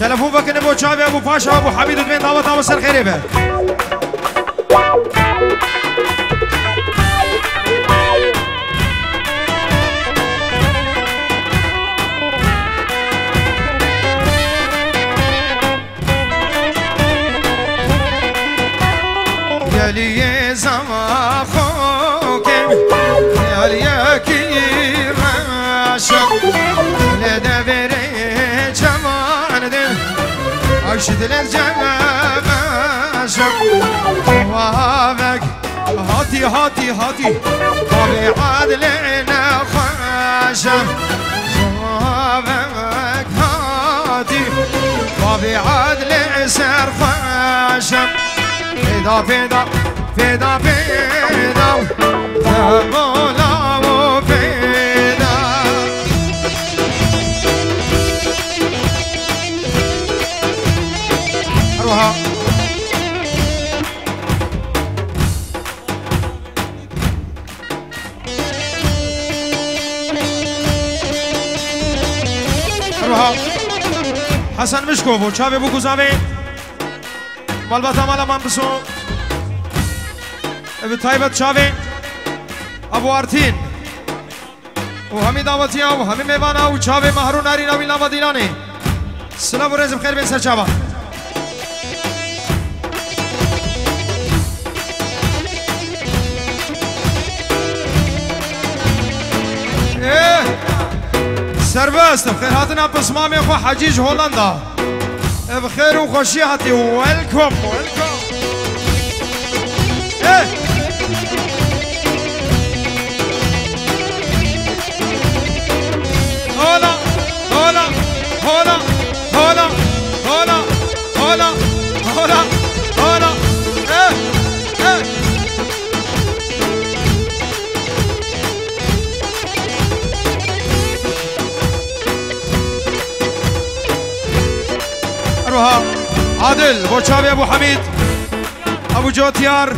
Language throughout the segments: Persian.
تلفون بکنه بو چاوی ابو پاشا ابو حمید دوین دعوت ابو سر خیره به. يلي زما خوكم يلي كي راشم دل وشد للجنب عشق وهامك هاتي هاتي هاتي طبيعة لنا خشم جوابك هاتي طبيعة لسر خشم فدا فدا فدا فدا, فدا, فدا, فدا, فدا, فدا, فدا, فدا Hasan Mishkovo, Chave Bukuzave, Malbata Mala Mampeso, Evi Taibat به Abu Artin, و همی دعوتی او همی میوانه و چاوه محرون ناری نویل سلام و رزم خیر بین سر چاوه سربست بخير هاتنا بصمامي اخو حجيج هولندا. إيه، بخير وخشي هاتي. ويلكم ويلكم إيه. هولا هولا هولا هولا هولا هولا هولا. اروها عادل بوشابي ابو حميد ابو جوتيار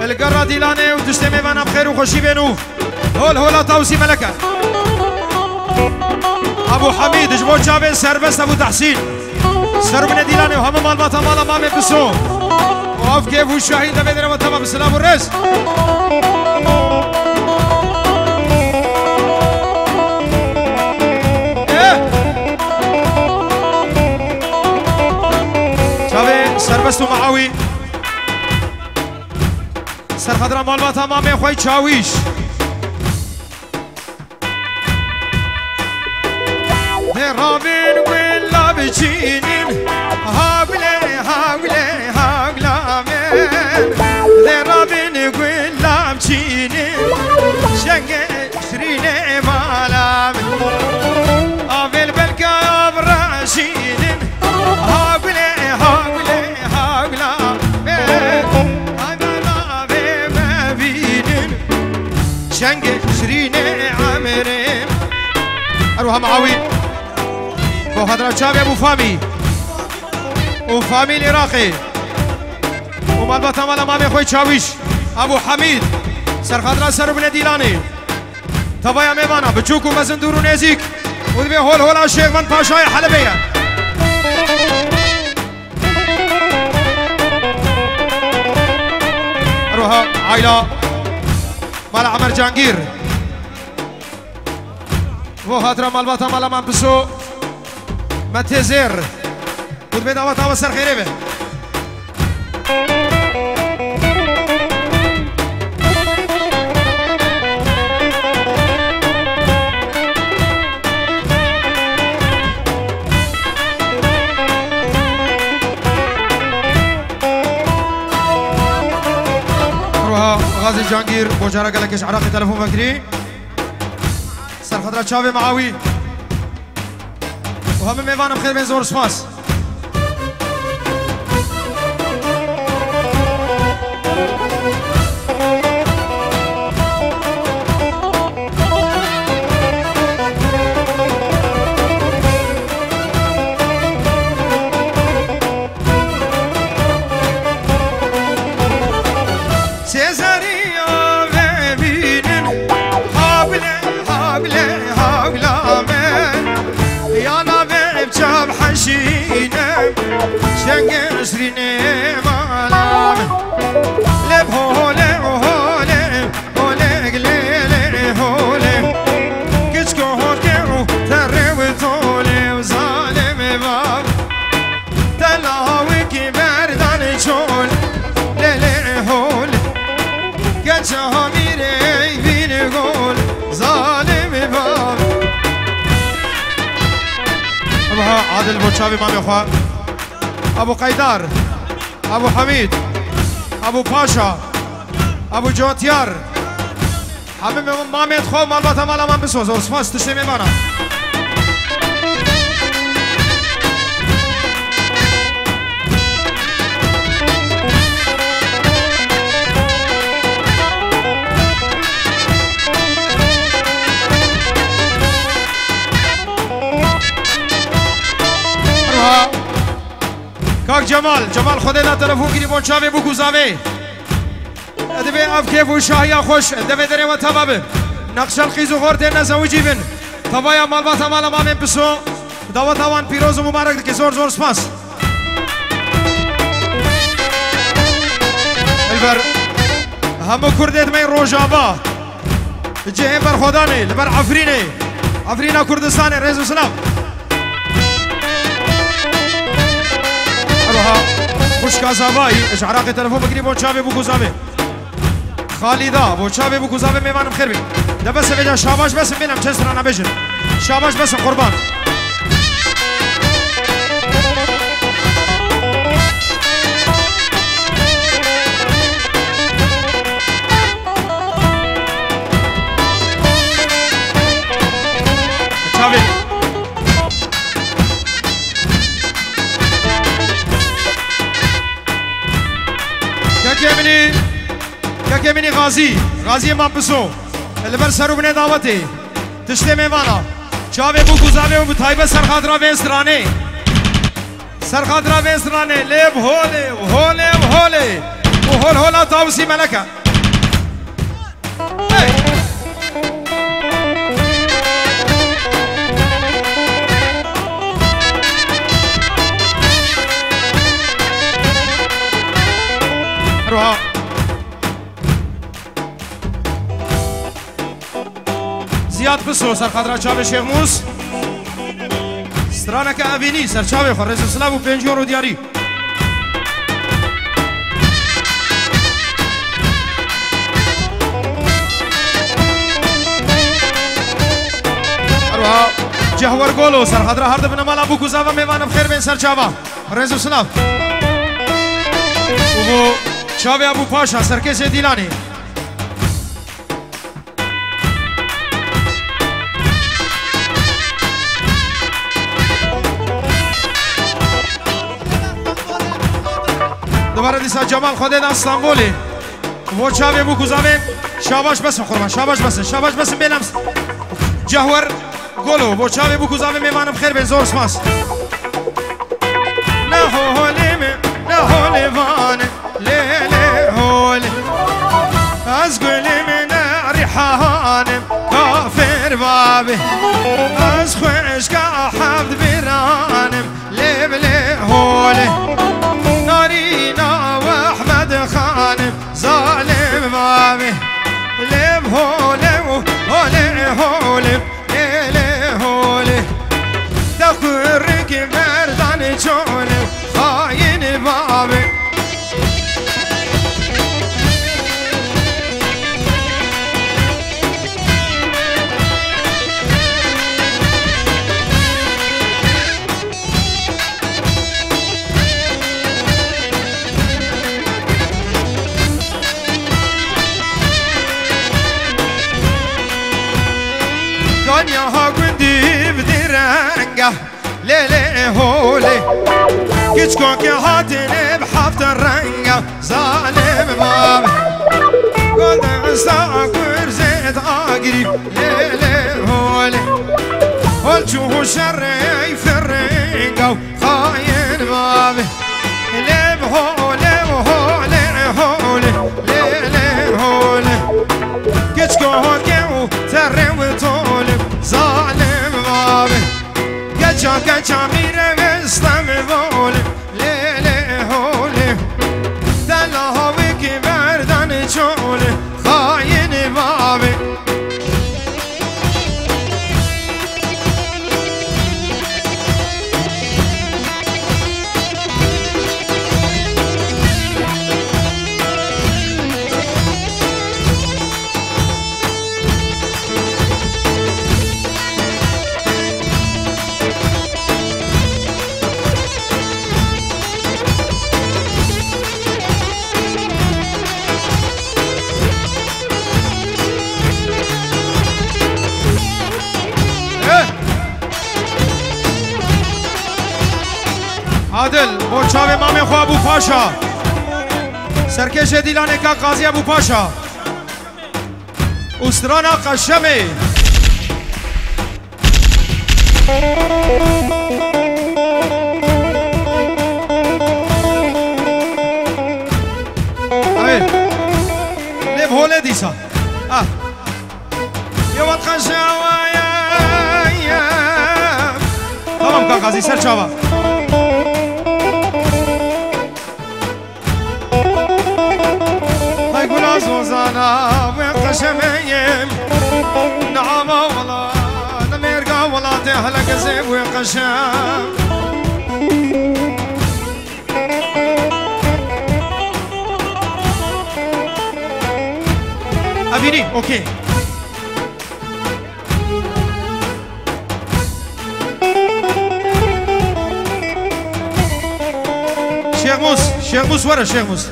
القرة ديلاني وتستمي وانا بخير وخشي بينو هول هولا توسي ملكة ابو حميد جبو شابي سربس ابو تحسين سربنا ديلاني وهم مال باتا مالا مامي بسو وقف كيف والشهيد بدر وتمام بالسلام والرزق بەستو مەعاوی. سەرخەدرا ماڵبات هەمامێ خۆی چاویش. هێڕامێن وێن لا بچینین. هاگلێ هاگلێ هاگلامێن هێڕامێن گوێن لام چینین شەنگێ شرینێ مالامێن ئاڤێل بەلگا معاوي حضرات شابي ابو فامي وفامي العراقي ومال بطمال امامي خوي چاويش ابو حميد سر خضرات سر بن ديلاني تبايا ميوانا بچوكو مزن دورو نيزيك ودبي هول هول الشيخ من باشاي حلبية اروها عائلة مال عمر جانگير مهاترة مالباتا مالا مانبسو ماتيزير بيدا باتا وسر خيريبه. غازي جانجير بوجارة قال لك عراقي تلفون فكري سرخود را چاوی معاوی. و همه میوانم خیلی بین زور شماست peşine Sen esrine عادل بوچاوی مامی خواه ابو قیدار ابو حمید ابو پاشا ابو جوتیار همه مامت خواه مال مالا من بسوز و سپاس تشتی میمانم جمال جمال خود دا تلفون گیری بونچاوی بو گوزاوی دبی اف کیف و شاهیا خوش دبی دره و تبابه نقش القیز و نزوجی بن تبایا مال باتا مالا مامن بسو دعوت اوان پیروز و مبارک که زور زور سپاس. البر همه کردیت می روجابا جهه بر خدانه لبر عفرینه عفرینه کردستان السلام اروها خوش کازابایی اش عراقی تلفون بگیری بو چاوی بو گوزاوی خالدا بو چاوی بو گوزاوی میمانم خیر بی. ده بس بجا شاباش بس بینم چه سرانه بجن شاباش بس قربان. كاكيمني غازي غازي ما بسو اللي بر سرو بني دعوتي تشتي ميوانا چاوي بو گزاوي و تايبه سرخادرا ويستراني سرخادرا ويستراني لب هولي وهولي وهولي وهول هولا طاوسي ملكه Hey! روها زیاد بسو سر خاطر چاوه شیخ موس. سترانه که اوینی سر چاوه خور رزل سلام و پنجیون رو دیاری. روها جهور گولو سر خاطر هر دبن مال ابو گزاوه میوانم خیر بین سر چاوه رزل سلام و بو چاوه ابو پاشا سرکس دیلانی. دوباره دیسا جمال خود استانبولی و چاوه بو شاباش بس خورما شاباش بس شاباش بس بینم جهور گلو و چاوه بو گزاوه میمانم خیر بین زور سماس نه هولیم نه هولیوانه ليلي هولي أزقل من ريحانم كافر بابي أزخش كحفظ برانم لبلي هولي نارينا من يهاجد بدرنجة ليلي هولي كيتشكوك يا هاتني بحفت الرنجة ظالم بابي قلت عساكر زيد أقري ليلي هولي قلت شري في الرنجة خاين بابي ليب هولي وهولي هولي ليلي هولي كيتشكوك camire پاشا سەرکێشێ دیلانێکا قازیە بوو پاشا ئوسترانا قەشەمێ لێ هۆلێ دیسا یوەت قەشەوەیە تمام کا سەر چاوە زۆزانە وێ قەشەمەیم نعامە وڵا نەمێرگا وڵاتێ هەلە گەزێ وێ قەشەم ئەبینی ئۆکێ شيخ موس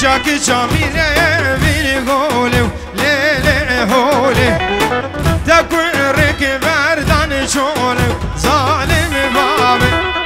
çakı çamire bir gole lele hole. Tekür rek verdan çole zalim babi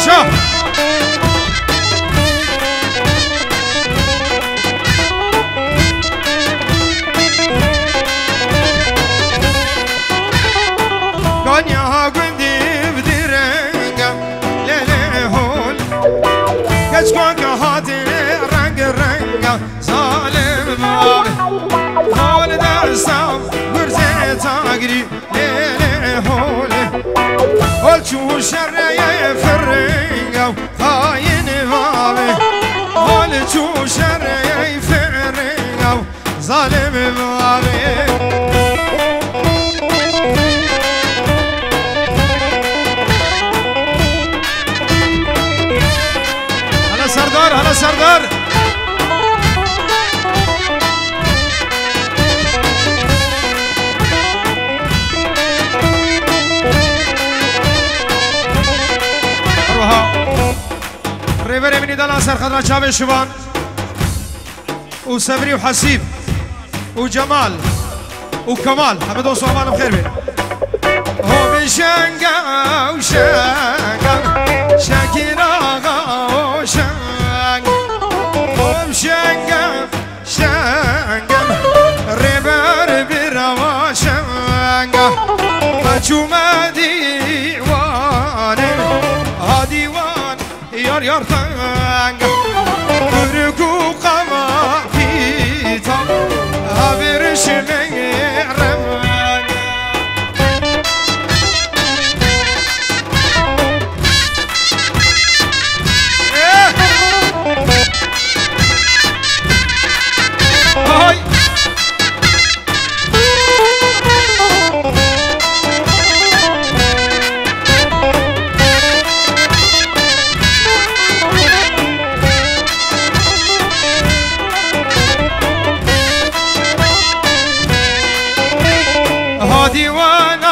Yaşa! Ganyaha gündivdirenge lele hol Geç kanka چو شرعی فرنگم خاین ماله حال چو شرعی فرنگم ظالم ماله ريفر مني دالا سر خضرا شابي شبان وسبري وحسيب وجمال وكمال حمد وصومان بخير بي هو من شنقا وشنقا شاكينا وشنقا هو شنقا شنقا ريفر بروا شنقا فجوما ديواني هاديوان يار Your song. diwana